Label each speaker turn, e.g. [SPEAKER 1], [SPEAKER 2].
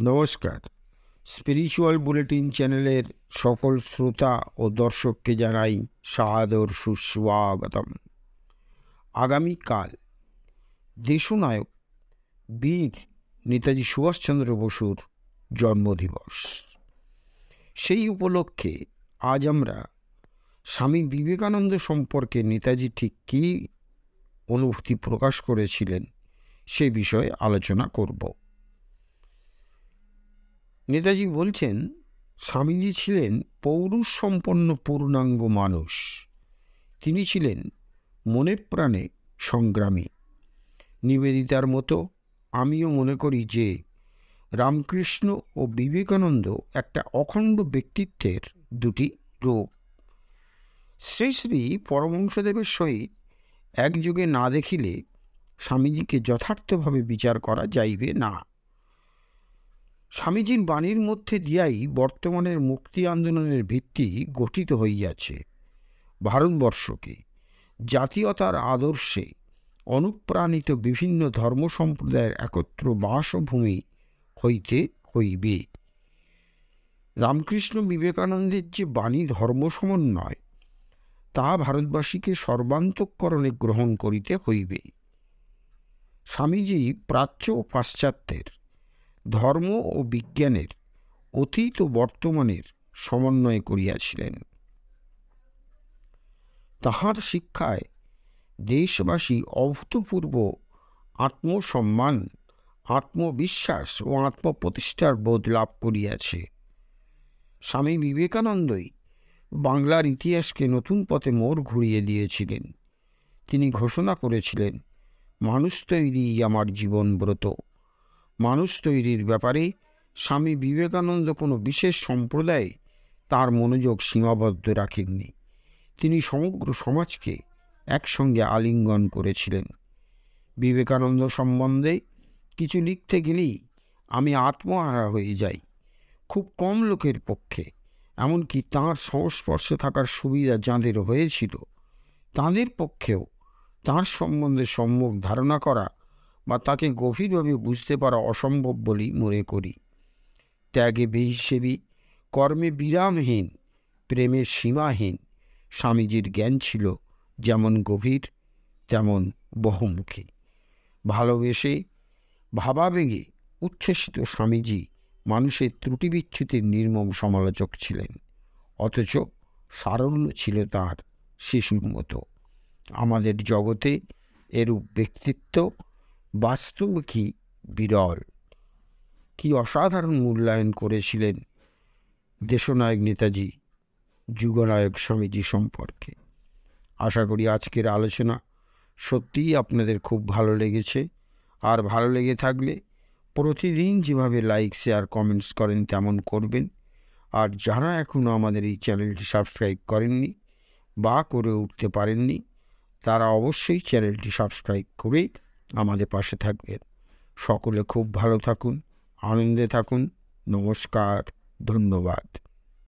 [SPEAKER 1] নমস্কার। Spiritual bulletin চ্যানেলের সকল শ্রোতা ও দর্শককে জানাই সাদর সুস্বাগতম। আগামীকাল দেশনায়ক বীর নেতাজি সুভাষচন্দ্র বসুর জন্মদিবস। সেই উপলক্ষে আজ আমরা স্বামী বিবেকানন্দ সম্পর্কে নেতাজি ঠিক কী অনুভূতি প্রকাশ করেছিলেন সে বিষয়ে আলোচনা করব। নেতাজি বলছেন, স্বামীজি ছিলেন পৌরুষ সম্পন্ন পূর্ণাঙ্গ মানুষ। তিনি ছিলেন মনে প্রাণে সংগ্রামী। নিবেদিতার মতো আমিও মনে করি যে, রামকৃষ্ণ ও বিবেকানন্দ একটা অখণ্ড ব্যক্তিত্বের দুটি রূপ। শ্রী শ্রী পরমংশদেবের সহিত একযোগে না দেখিলে স্বামীজিকে যথার্থভাবে বিচার করা যাইবে না। স্বামীজির বাণীর মধ্যে দিয়াই বর্তমানের মুক্তি আন্দোলনের ভিত্তি গঠিত হইয়াছে। ভারতবর্ষকে, জাতীয়তার আদর্শে অনুপ্রাণিত বিভিন্ন ধর্ম সম্প্রদায়ের একত্র বাসভূমি হইতে হইবে। রামকৃষ্ণ বিবেকানন্দের যে বাণী ধর্ম সমন্বয়, তা ভারতবাসীকে সর্বান্তকরণে গ্রহণ করিতে হইবে। স্বামীজি প্রাচ্য ও পাশ্চাত্যের ধর্ম ও বিজ্ঞানের অতীত ও বর্তমানের সমন্বয় করিয়াছিলেন। তাহার শিক্ষায় দেশবাসী অভূতপূর্ব আত্মসম্মান, আত্মবিশ্বাস ও আত্মপ্রতিষ্ঠার বোধ লাভ করিয়াছে। স্বামী বিবেকানন্দই বাংলার ইতিহাসকে নতুন পথে মোড় ঘুরিয়ে দিয়েছিলেন। তিনি ঘোষণা করেছিলেন, মানুষ তৈরি আমার জীবন ব্রত মানুষ তৈরির ব্যাপারে স্বামী বিবেকানন্দ কোনো বিশেষ সম্প্রদায়ে তার মনোযোগ সীমাবদ্ধ রাখেননি। তিনি সমগ্র সমাজকে একসঙ্গে আলিঙ্গন করেছিলেন। বিবেকানন্দ সম্বন্ধে কিছু লিখতে গেলেই আমি আত্মহারা হয়ে যাই। খুব কম লোকের পক্ষে, এমনকি তাঁর সংস্পর্শে থাকার সুবিধা যাঁদের হয়েছিল, তাঁদের পক্ষেও তাঁর সম্বন্ধে সম্যক ধারণা করা বা তাকে গভীরভাবে বুঝতে পারা অসম্ভব বলেই মনে করি। ত্যাগে বেহিসেবী, কর্মে বিরামহীন প্রেমের সীমাহীন স্বামীজির জ্ঞান ছিল যেমন গভীর, তেমন বহুমুখী। ভালোবেসে ভাবাবেগে উচ্ছ্বসিত স্বামীজি মানুষের ত্রুটি বিচ্ছুতির নির্মম সমালোচক ছিলেন, অথচ সারল্য ছিল তার শিশুর মতো। আমাদের জগতে এরূপ ব্যক্তিত্ব বাস্তব কি বিরল? কি অসাধারণ মূল্যায়ন করেছিলেন দেশনায়ক নেতাজি, যুগনায়ক স্বামীজি সম্পর্কে। আশা করি আজকের আলোচনা সত্যিই আপনাদের খুব ভালো লেগেছে। আর ভালো লেগে থাকলে প্রতিদিন যেভাবে লাইক, শেয়ার, কমেন্টস করেন তেমন করবেন। আর যারা এখনও আমাদের এই চ্যানেলটি সাবস্ক্রাইব করেননি বা করে উঠতে পারেননি, তারা অবশ্যই চ্যানেলটি সাবস্ক্রাইব করে আমাদের পাশে থাকবেন। সকলে খুব ভালো থাকুন আনন্দে থাকুন। নমস্কার ধন্যবাদ।